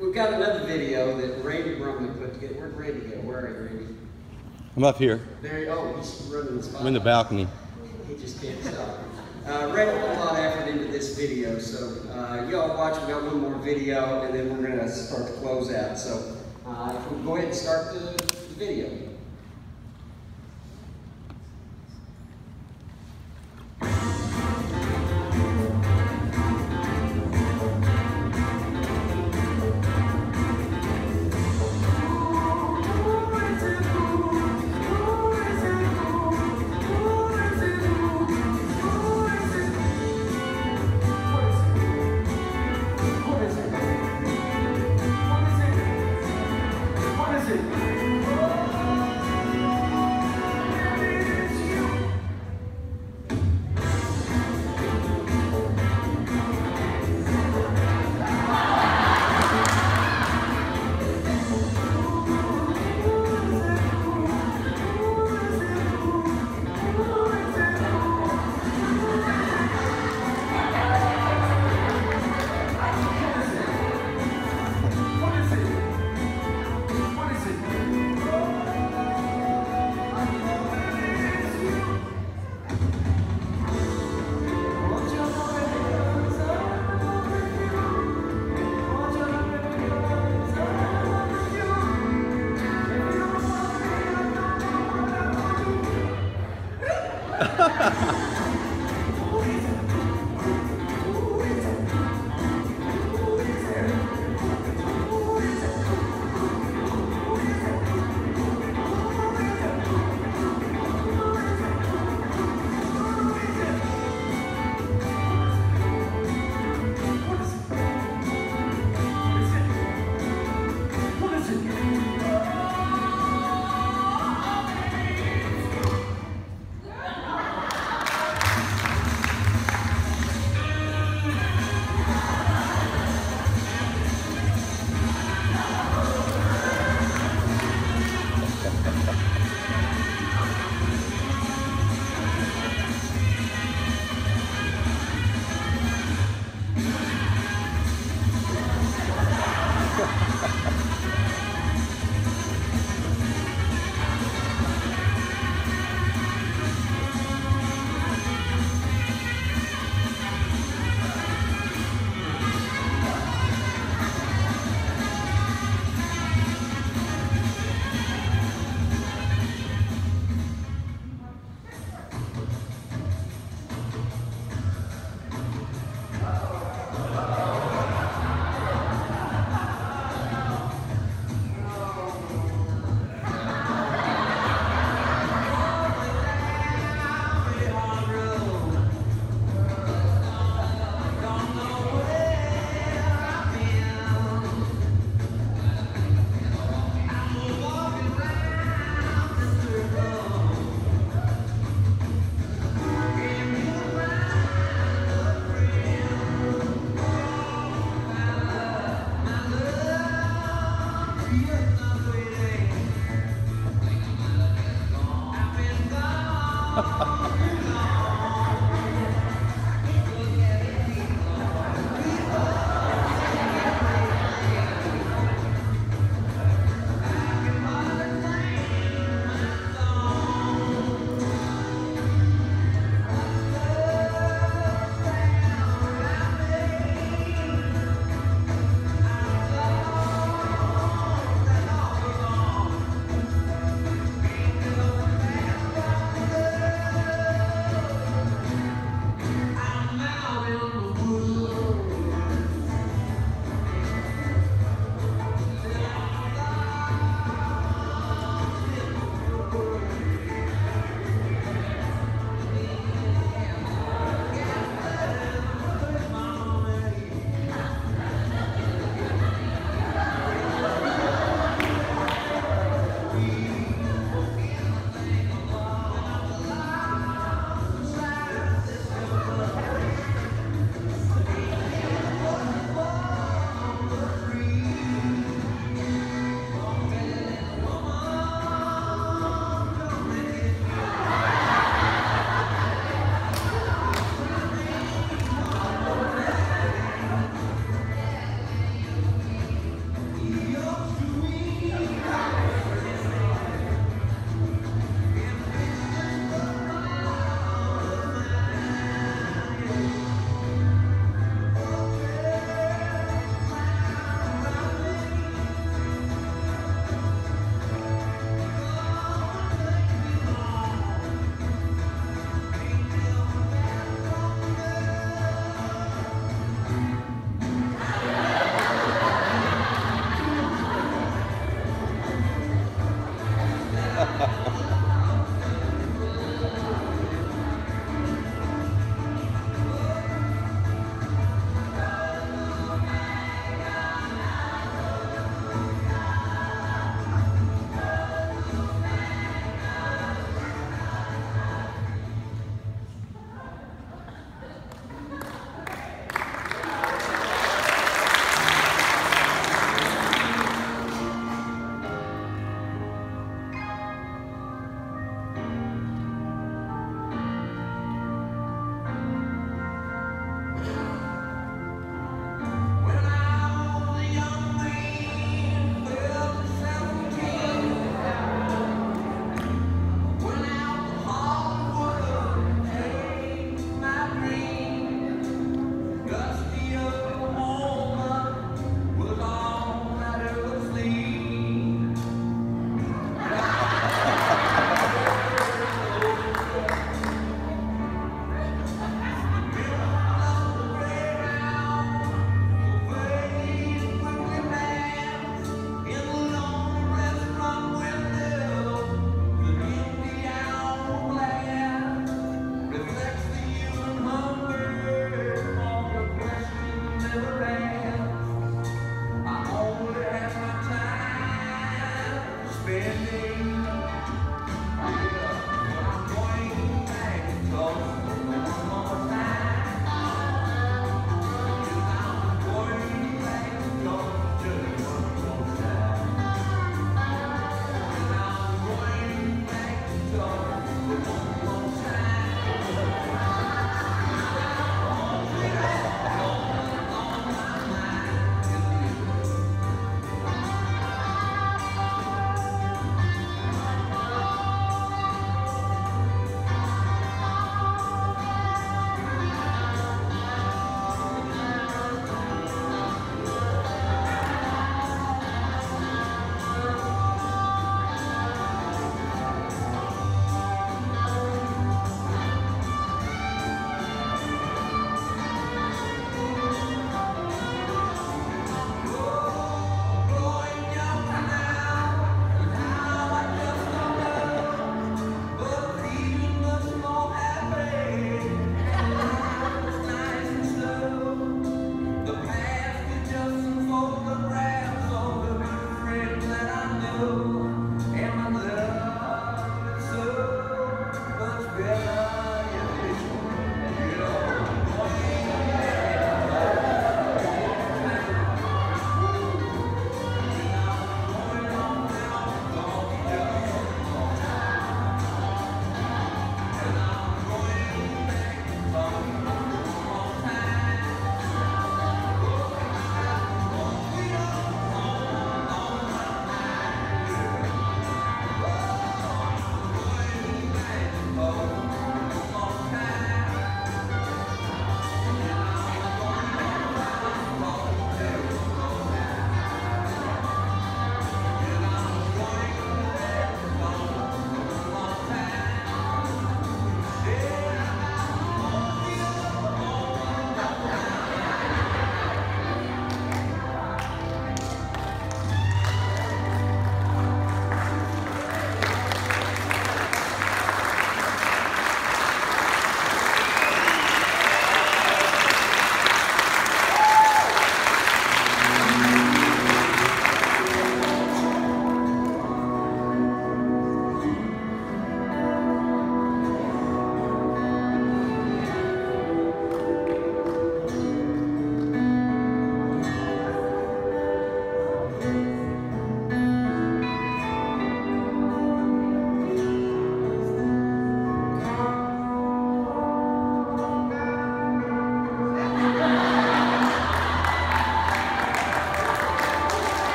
we've got another video that Randy Brumley put together. Where'd Randy go? Where are you, Randy? I'm up here. There. Oh, he's running the spot. I'm in the balcony. He just can't stop. Uh, Randy put a lot of effort into this video, so uh, y'all watch. We got one more video, and then we're gonna start to close out. So uh, if we go ahead and start the, the video.